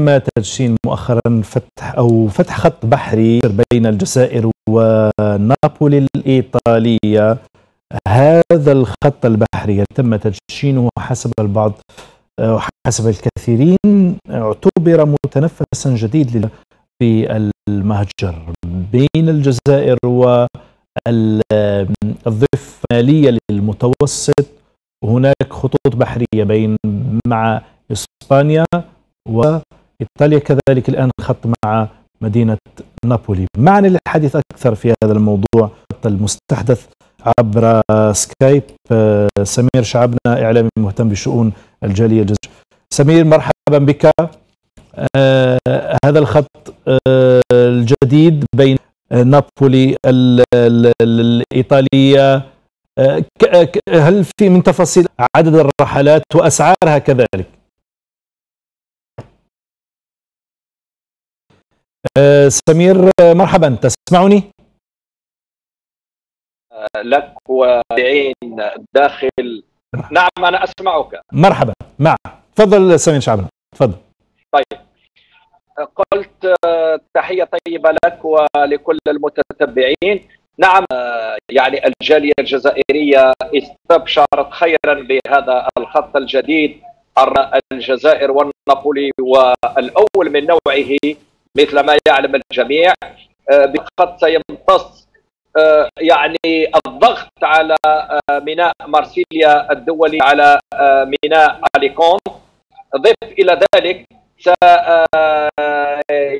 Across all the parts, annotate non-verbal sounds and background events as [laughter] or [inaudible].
تم تدشين مؤخرا فتح أو فتح خط بحري بين الجزائر ونابولي الإيطالية. هذا الخط البحري تم تدشينه حسب البعض حسب الكثيرين. اعتبر متنفسا جديد في المهجر بين الجزائر والضفة المالية للمتوسط. هناك خطوط بحرية بين مع إسبانيا وإيطاليا كذلك الآن خط مع مدينة نابولي. معنا للحديث أكثر في هذا الموضوع المستحدث عبر سكايب. سمير شعبنا إعلامي مهتم بشؤون الجالية الجزائرية سمير مرحبا بك. آه هذا الخط آه الجديد بين نابولي الإيطالية. آه هل في من تفاصيل عدد الرحلات وأسعارها كذلك؟ آه، سمير مرحبا. تسمعني؟ لك ومذيعين داخل. نعم أنا أسمعك. مرحبا. مع. تفضل سمير شعبنا تفضل. طيب. قلت تحية طيبة لك ولكل المتتبعين. نعم يعني الجالية الجزائرية استبشرت خيرا بهذا الخط الجديد الجزائر والنابولي والأول من نوعه مثل ما يعلم الجميع بخط سيمتص يعني الضغط على ميناء مارسيليا الدولي على ميناء أليكون. ضف إلى ذلك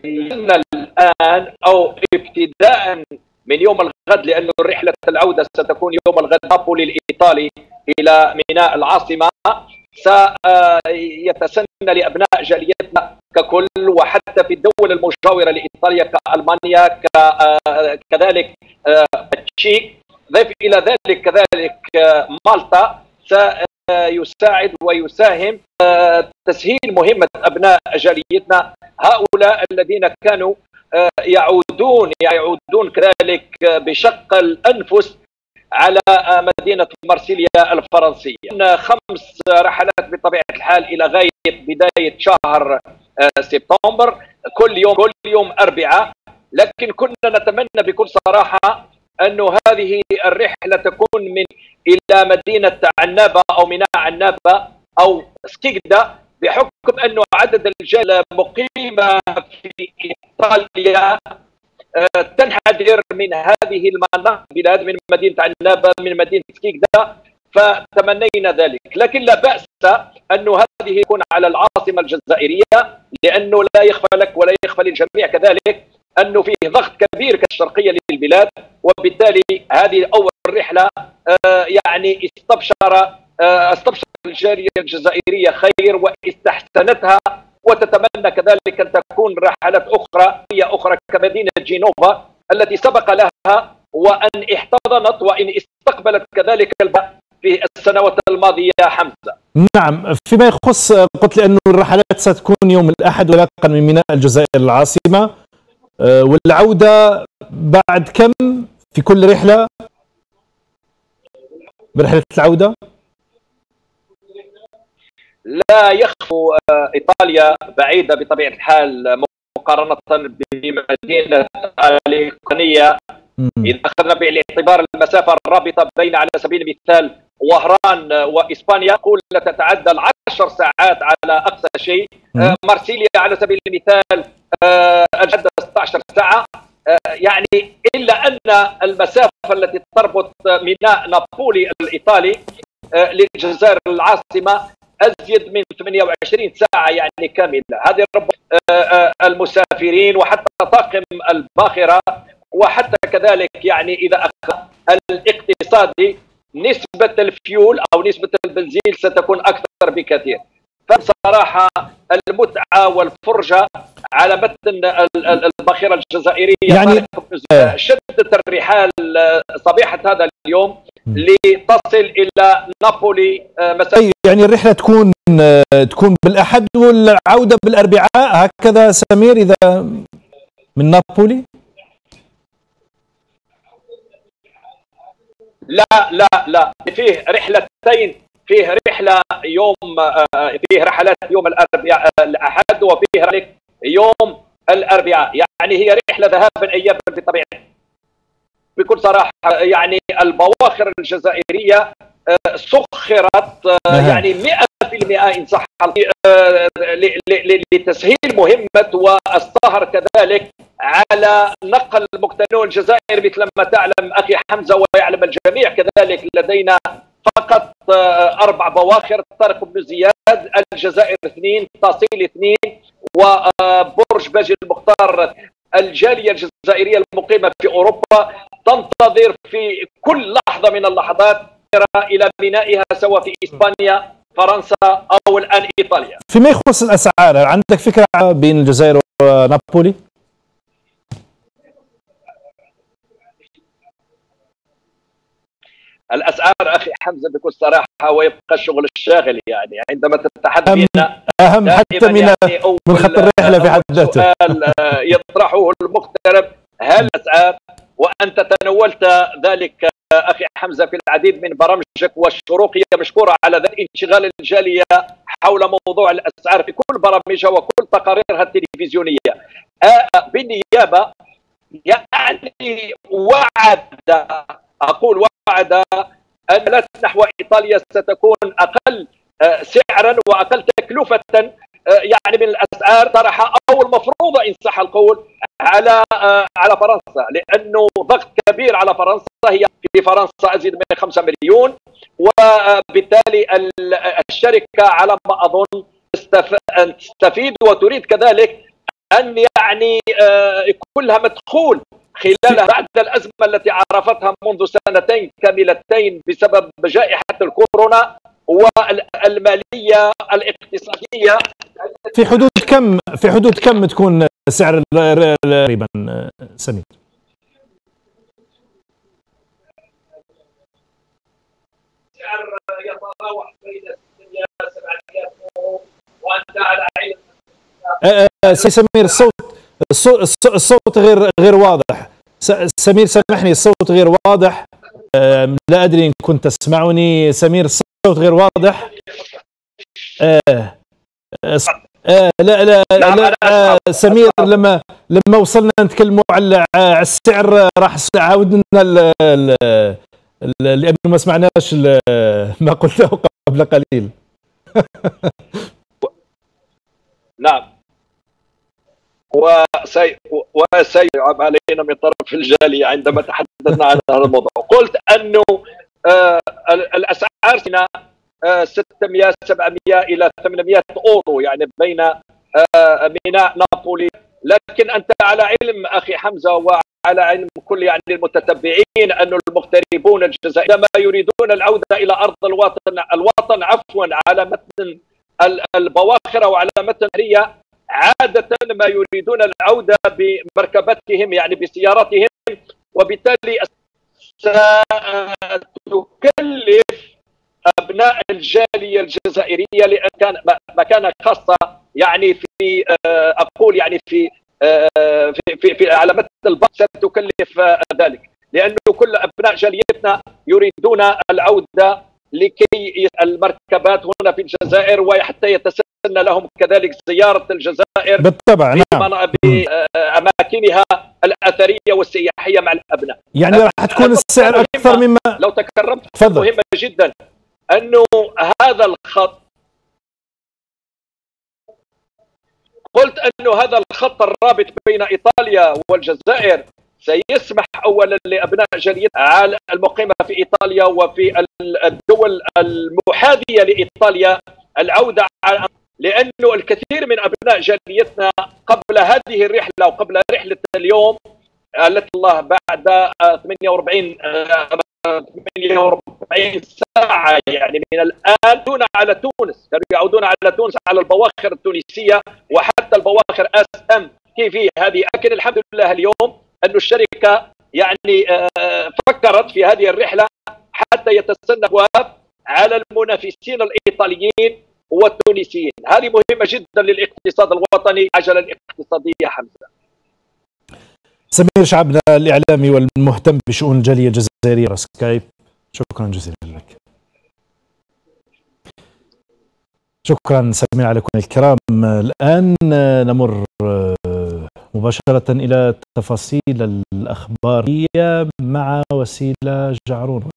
سيصلنا الآن أو ابتداء من يوم الغد لأن رحلة العودة ستكون يوم الغد نابولي الإيطالي إلى ميناء العاصمة. سيتسنى لأبناء جاليتنا ككل وحتى في الدول المجاورة لإيطاليا كألمانيا كذلك التشيك ضيف إلى ذلك كذلك مالطا. سيساعد ويساهم تسهيل مهمة أبناء جاليتنا. هؤلاء الذين كانوا يعودون يعودون كذلك بشق الأنفس على مدينة مارسيليا الفرنسية. خمس رحلات بطبيعة الحال إلى غاية بداية شهر سبتمبر. كل يوم كل يوم اربعاء لكن كنا نتمنى بكل صراحة انه هذه الرحلة تكون من إلى مدينة عنابة أو ميناء عنابة أو سكيغدا بحكم انه عدد الرجال مقيمة في إيطاليا. تنحدر من هذه المناطق البلاد من مدينة عنابة من مدينة سكيكدا فتمنينا ذلك. لكن لا بأس انه هذه يكون على العاصمة الجزائرية لأنه لا يخفى لك ولا يخفى للجميع كذلك أنه فيه ضغط كبير كالشرقية للبلاد وبالتالي هذه أول رحلة يعني استبشر استبشر الجالية الجزائرية خير واستحسنتها وتتمنى كذلك أن تكون رحلات أخرى هي أخرى كمدينة جينوفا التي سبق لها وأن احتضنت وإن استقبلت كذلك في السنوات الماضية حمزة. نعم فيما يخص قلت انه الرحلات ستكون يوم الأحد ولاقا من ميناء الجزائر العاصمة والعودة بعد كم في كل رحلة؟ برحلة العودة؟ لا يخفو إيطاليا بعيدة بطبيعة الحال مقارنة بمدينة الايقونيه إذا أخذنا بالاعتبار المسافة الرابطة بين على سبيل المثال وهران وإسبانيا قول تتعدى العشر ساعات على أقصى شيء. مارسيليا على سبيل المثال الجده 16 ساعة. يعني إلا أن المسافة التي تربط ميناء نابولي الإيطالي للجزائر العاصمة أزيد من 28 ساعة يعني كاملة. هذه رب المسافرين وحتى طاقم الباخرة وحتى كذلك يعني إذا أخذ الاقتصادي نسبة الفيول أو نسبة البنزين ستكون أكثر بكثير. فبصراحة المتعة والفرجة على متن الباخرة الجزائرية يعني شدت الرحال صبيحة هذا اليوم لتصل إلى نابولي مساء يعني الرحلة تكون تكون بالأحد والعودة بالأربعاء هكذا سمير إذا من نابولي؟ لا لا لا فيه رحلتين فيه رحلة يوم فيه رحلات يوم الأربعاء الأحد وفيه رحلة يوم الأربعاء. يعني هي رحلة ذهابا ايابا بطبيعه بكل صراحة يعني البواخر الجزائرية سخرت يعني 100% إن صح لتسهيل مهمة والسهر كذلك على نقل مقتنون الجزائر مثل ما تعلم أخي حمزة ويعلم الجميع كذلك لدينا فقط أربع بواخر طارق بن زياد الجزائر اثنين تصيل اثنين وبرج باجي المختار الجالية الجزائرية المقيمة في أوروبا تنتظر في كل لحظة من اللحظات إلى بنائها سواء في إسبانيا فرنسا أو الآن إيطاليا. فيما يخص الأسعار عندك فكرة بين الجزائر ونابولي؟ الأسعار أخي حمزة بكل صراحة ويبقى الشغل الشاغل يعني عندما تتحدث اهم, أهم حتى من يعني من خط الرحلة في حد ذاته. سؤال آه، يطرحه المغترب هل الأسعار وأنت تناولت ذلك أخي حمزة في العديد من برامجك والشروق هي مشكورة على ذلك انشغال الجالية حول موضوع الأسعار في كل برامجها وكل تقاريرها التلفزيونية. آه، بالنيابة يعني وعد أقول ان نحو إيطاليا ستكون أقل آه، سعرا وأقل تكلفة آه، يعني من الأسعار. طرح أو المفروضه إن صح القول على آه، على فرنسا لأنه ضغط كبير على فرنسا. هي في فرنسا أزيد من 5 مليون وبالتالي الشركة على ما أظن تستفيد وتريد كذلك أن يعني كلها مدخول خلال بعد الأزمة التي عرفتها منذ سنتين كاملتين بسبب جائحة الكورونا والمالية الاقتصادية. في حدود كم في حدود كم تكون سعر تقريبا سمير؟ سعر يتراوح بين 600 700 وانت على علم أه، أه، سي سمير الصوت الصوت غير غير واضح. سمير سامحني الصوت غير واضح. لا أدري إن كنت تسمعني. سمير الصوت غير واضح. آه آه لا لا لا آه سمير لما لما وصلنا نتكلموا على السعر راح عاودنا لأنه ما سمعناش ما قلته قبل قليل. [laughs] نعم. وسي وسيعب علينا من طرف الجالية عندما تحدثنا عن هذا الموضوع. قلت أنه آه الأسعار هنا آه 600 700 إلى 800 أورو يعني بين آه ميناء نابولي. لكن أنت على علم أخي حمزة وعلى علم كل يعني المتتبعين أن المغتربون الجزائريين عندما يريدون العودة إلى أرض الوطن الوطن عفوا على متن البواخر وعلى متن عادة ما يريدون العودة بمركبتهم يعني بسياراتهم وبالتالي ستكلف أبناء الجالية الجزائرية لأن كان مكانة خاصة يعني في أقول يعني في في في, في على متن البحر ستكلف ذلك. لأنه كل أبناء جاليتنا يريدون العودة لكي المركبات هنا في الجزائر وحتى يتسنى لهم كذلك زيارة الجزائر بالطبع نعم. بأماكنها الأثرية والسياحية مع الأبناء يعني راح تكون السعر أكثر مما لو تكرمت تفضل. مهمة جدا. أنه هذا الخط قلت أنه هذا الخط الرابط بين إيطاليا والجزائر سيسمح اولا لأبناء جالية على المقيمة في إيطاليا وفي الدول المحاذية لإيطاليا العودة على لأنه الكثير من أبناء جاليتنا قبل هذه الرحلة وقبل رحلة اليوم التي الله بعد 48 48 ساعة يعني من الآن دون على تونس كانوا يعودون على تونس على البواخر التونسية وحتى البواخر ENTMV هذه. لكن الحمد لله اليوم أن الشركة يعني آه، فكرت في هذه الرحلة حتى يتسنى على المنافسين الإيطاليين والتونسيين. هذه مهمة جدا للاقتصاد الوطني عجلة الاقتصادية حمزة. سمير شعبنا الإعلامي والمهتم بشؤون الجالية الجزائرية Skype شكرا جزيلا لك. شكرا سميع عليكم الكرام. الآن نمر مباشرة إلى تفاصيل الأخبارية مع وسيلة جعرون.